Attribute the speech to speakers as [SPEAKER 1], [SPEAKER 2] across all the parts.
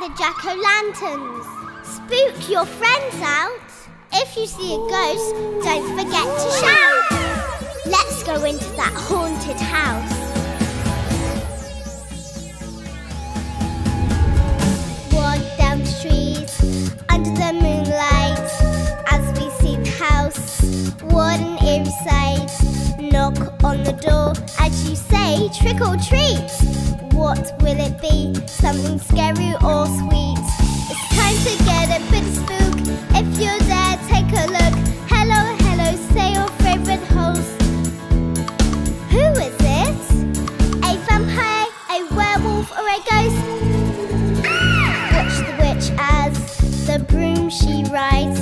[SPEAKER 1] the jack o' lanterns. Spook your friends out. If you see a ghost, don't forget to shout. Let's go into that haunted house. Walk down the street under the moonlight as we see the house. What an eerie sight. Knock on the door as you say trick or treat. What will it be? Something scary or sweet? It's time to get a bit spook. If you're there, take a look. Hello, hello, say your favorite host. Who is it? A vampire, a werewolf, or a ghost? Ah! Watch the witch as the broom she rides.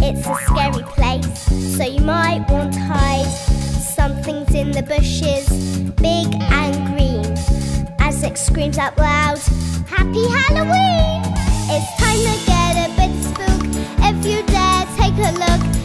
[SPEAKER 1] It's a scary place, so you might want to hide. Something's in the bushes, screams out loud, Happy Halloween! It's time to get a bit spook. If you dare, take a look.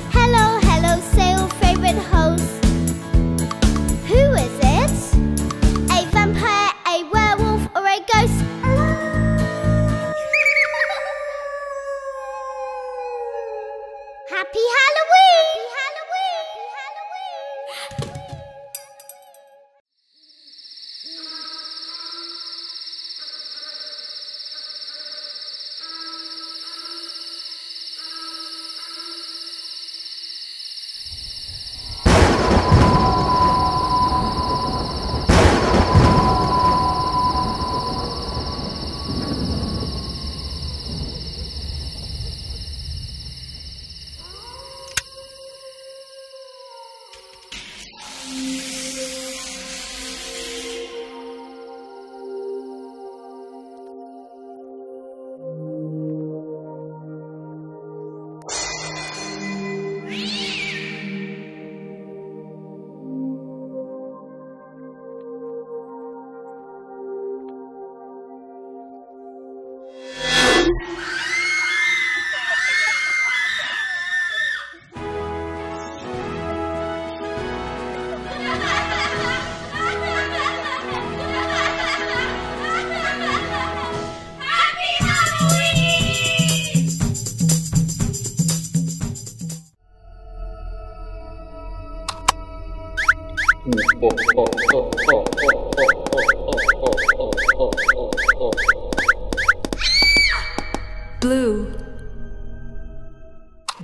[SPEAKER 2] Blue.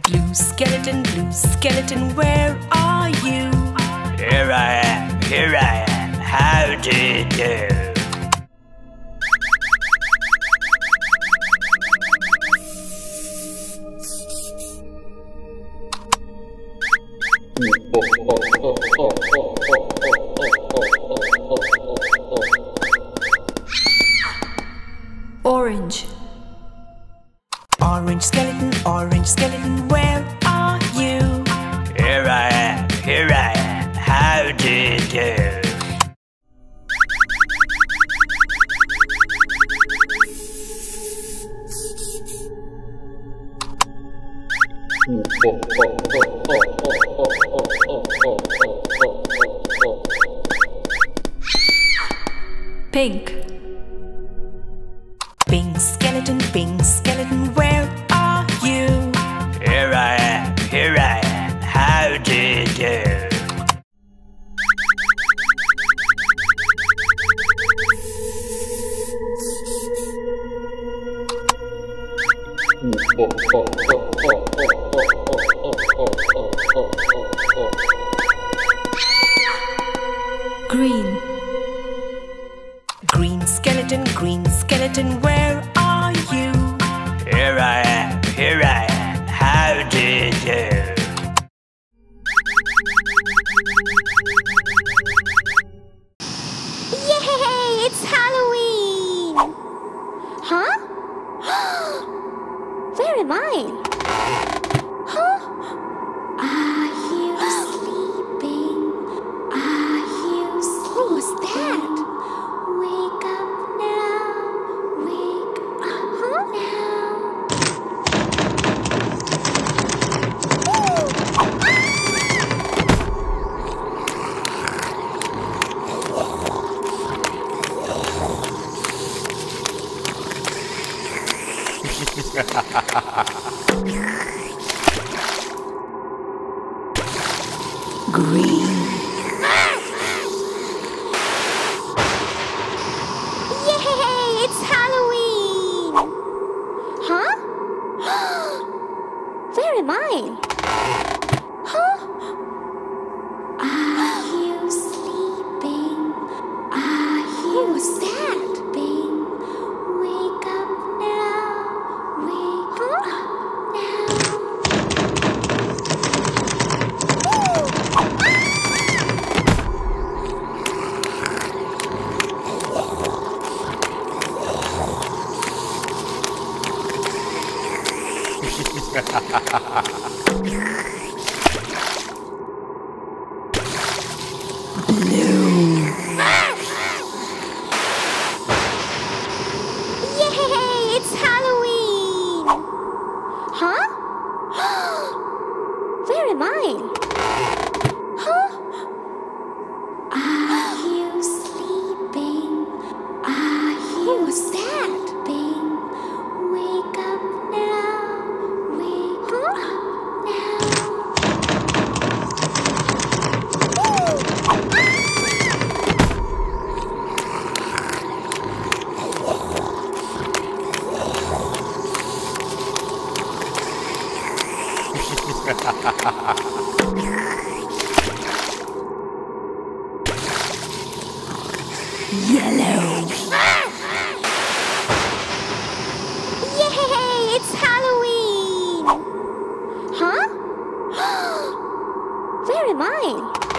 [SPEAKER 2] Blue skeleton, blue skeleton, where are you?
[SPEAKER 3] Here I am, here I am. How do you do?
[SPEAKER 2] Green. Green skeleton, green skeleton,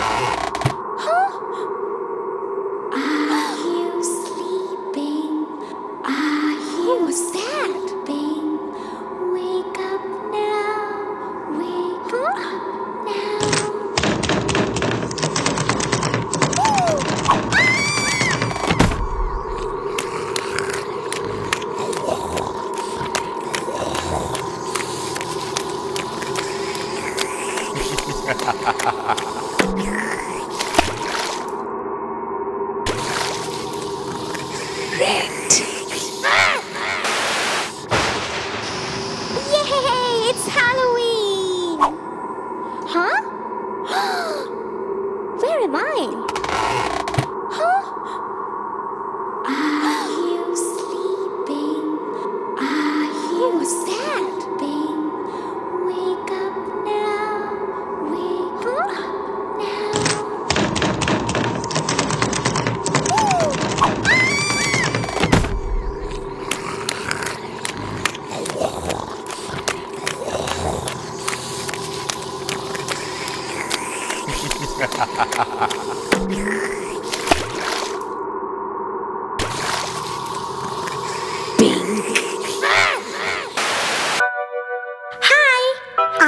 [SPEAKER 3] I?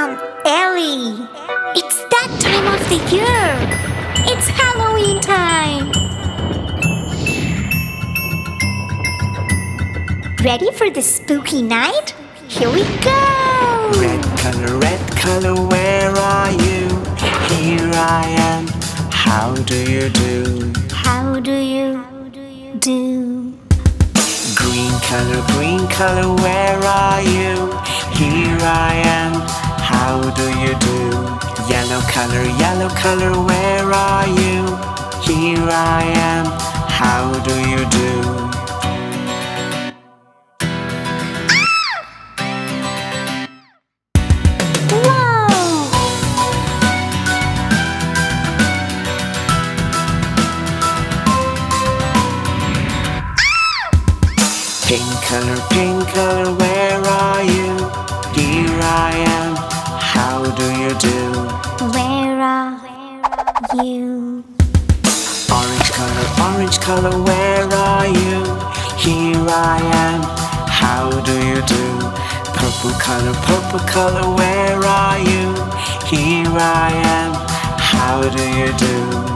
[SPEAKER 2] I'm Ellie. It's that time of the year. It's Halloween time. Ready for the spooky night? Here we go.
[SPEAKER 4] Red color, red color, where are you? Here I am. How do you do?
[SPEAKER 2] How do you do?
[SPEAKER 4] Green color, green color, where are you? Here I am. How do you do? Yellow color, yellow color, where are you? Here I am. How do you do?
[SPEAKER 2] Whoa!
[SPEAKER 4] Pink color, pink color, where are you? Here I am. How do you do? Purple color, purple color, where are you? Here I am. How do you do?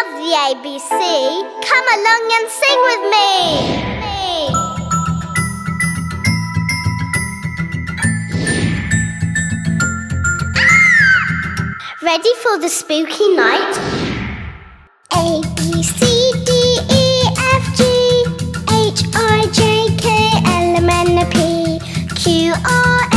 [SPEAKER 4] love the ABC. Come along and sing with
[SPEAKER 1] me. Ah! Ready for the spooky night? A, B, C, D, E, F, G, H,
[SPEAKER 4] I, J, K, L, M, N,
[SPEAKER 2] P, Q, R,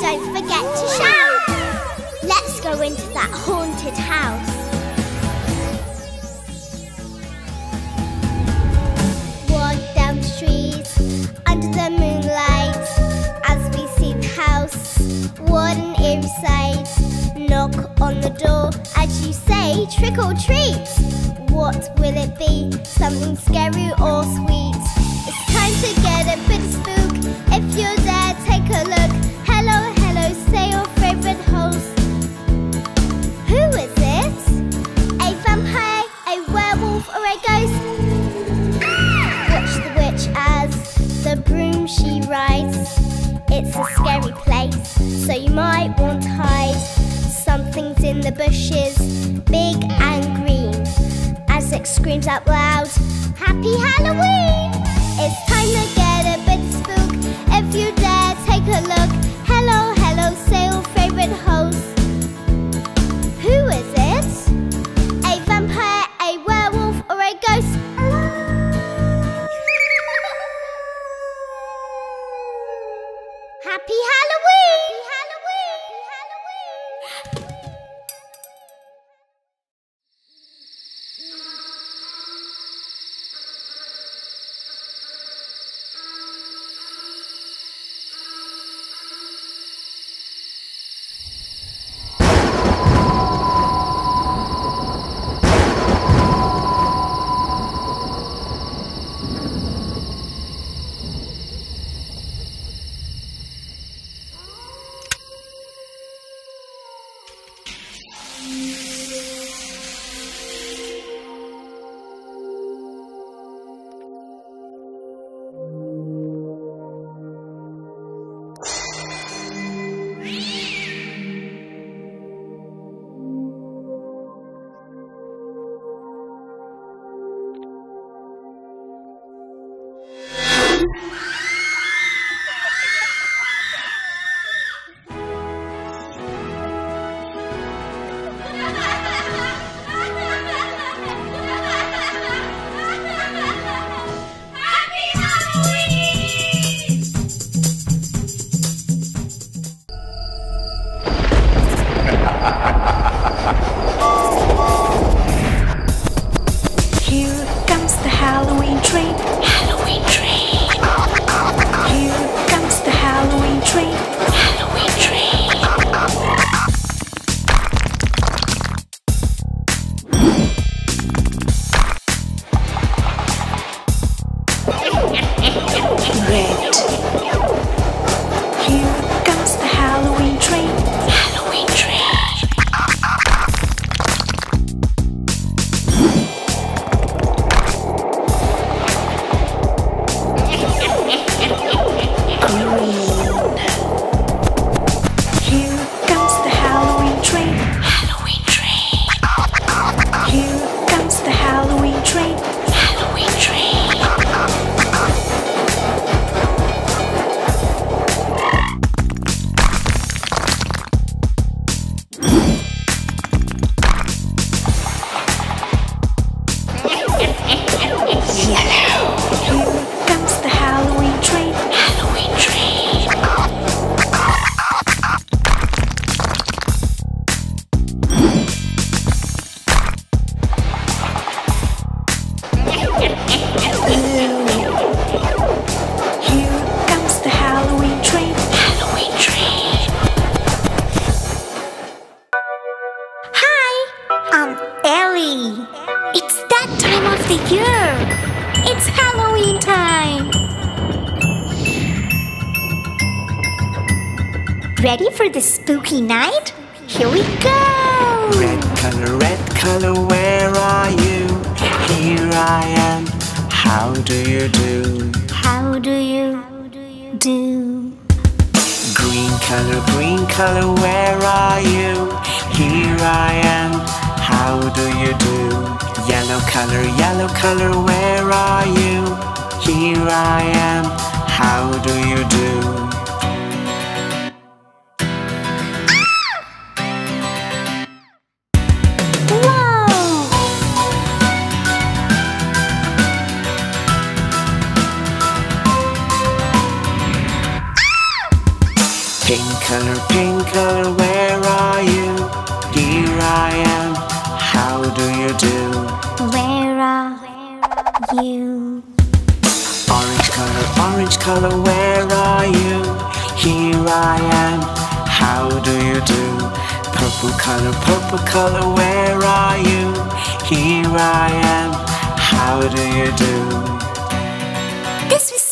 [SPEAKER 2] don't forget to shout!
[SPEAKER 1] Let's go into that haunted house. Walk down the street, under the moonlight, as we see the house, what an eerie sight. Knock on the door as you say, trick or treat. What will it be? Something scary or sweet? It's time to get a bit spook. If you're there, take a look. so you might want to hide. Something's in the bushes, big and green. As it screams out loud, Happy Halloween! It's time to get a bit spook. If you dare, take a look. Hello, hello,
[SPEAKER 5] sailfish. Yellow
[SPEAKER 4] color, where are you? Here I am, how do you do? Pink color, pink color, where are you? Here I am, how do you do? Purple color, purple color, where are you? Here I am, how do you do?
[SPEAKER 2] This was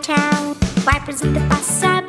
[SPEAKER 5] town.
[SPEAKER 2] Wipers in the bus are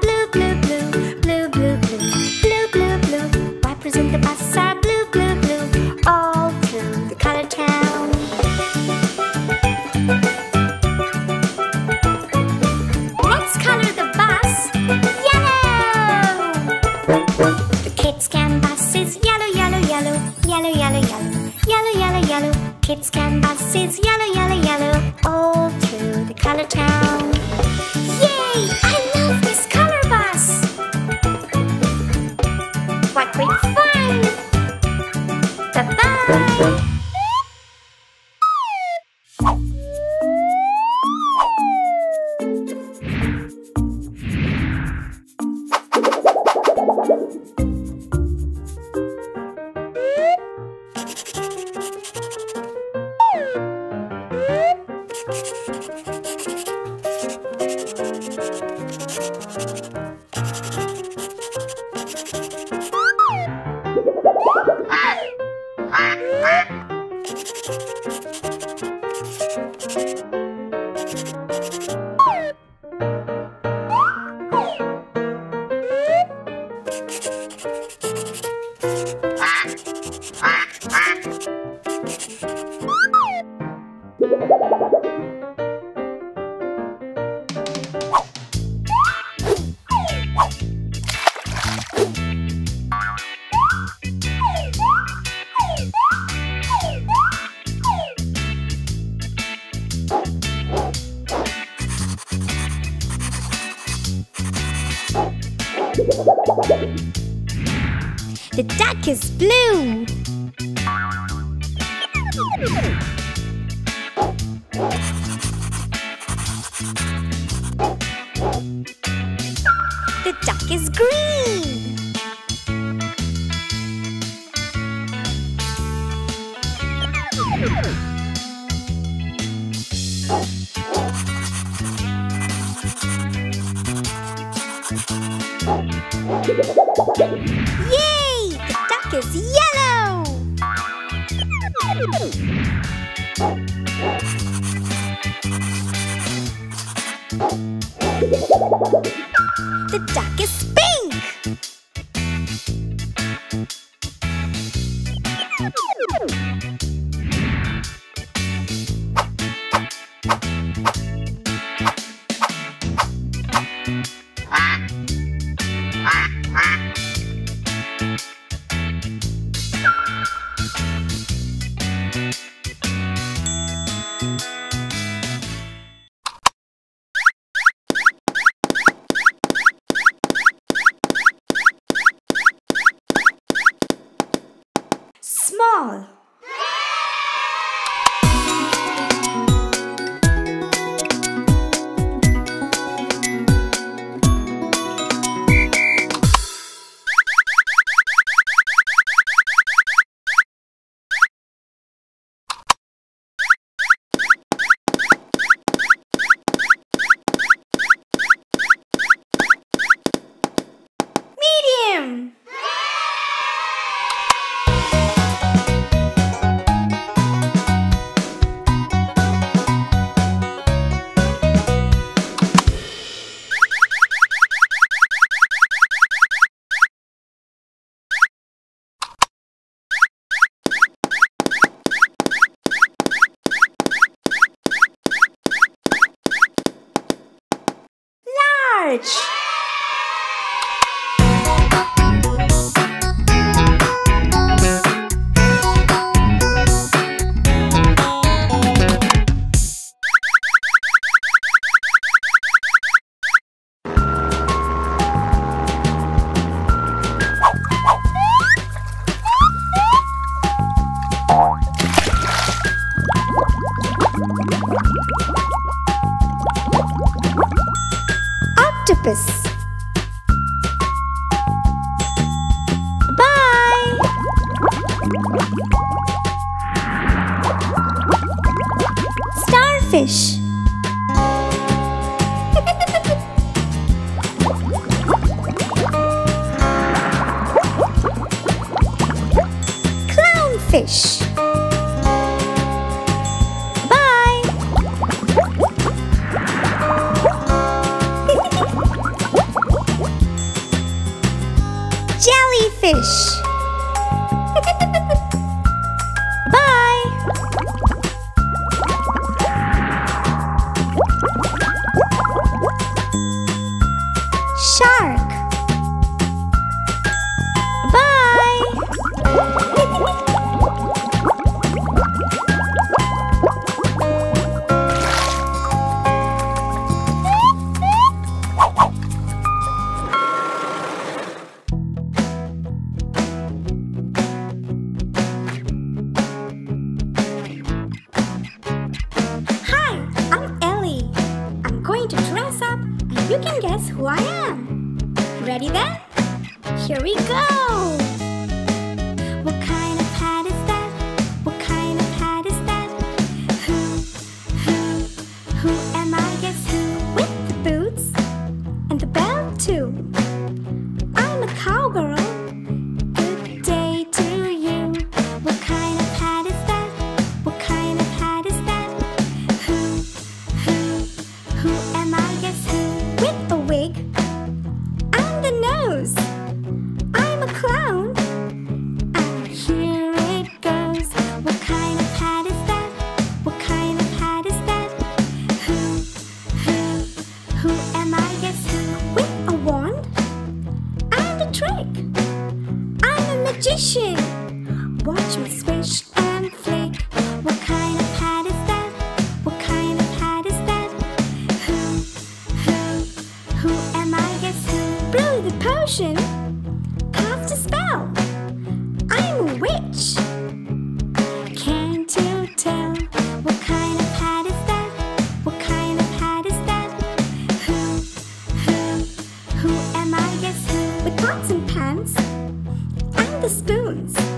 [SPEAKER 2] spoons.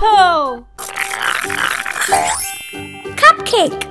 [SPEAKER 5] Purple.
[SPEAKER 2] Cupcake.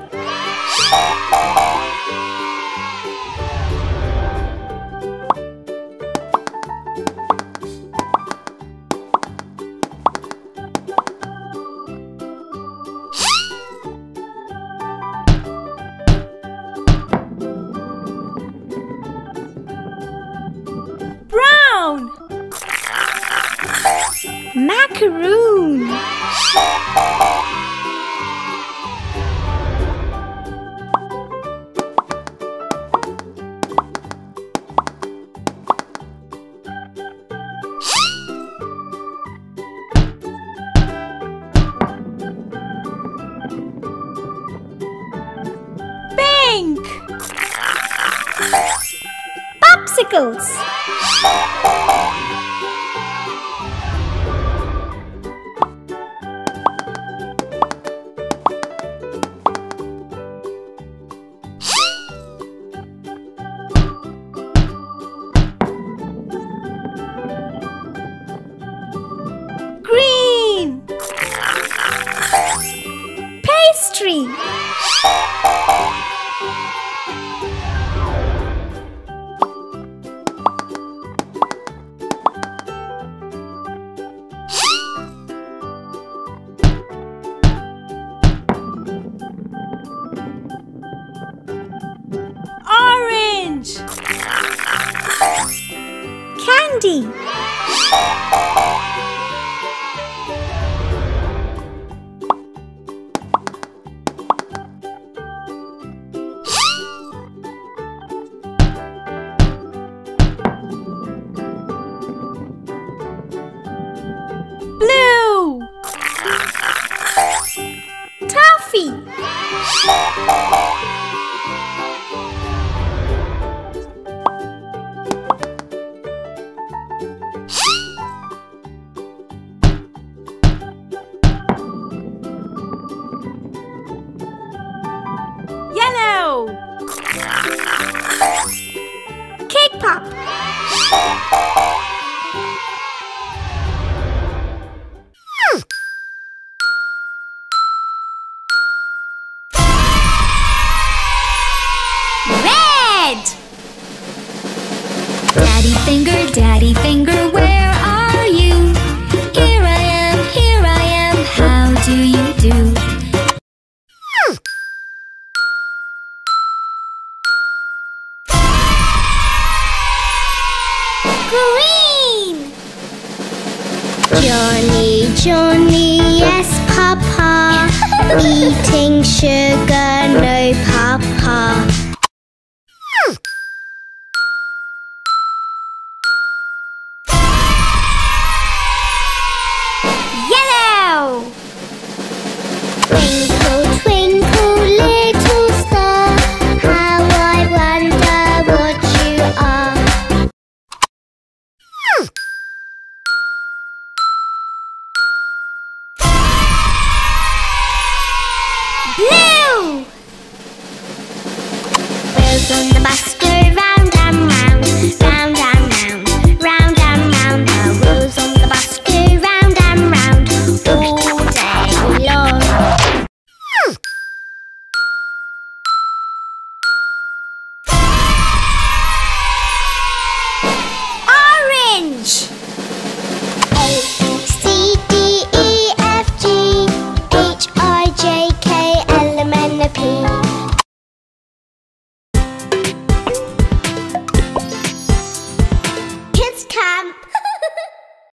[SPEAKER 1] Eating sugar,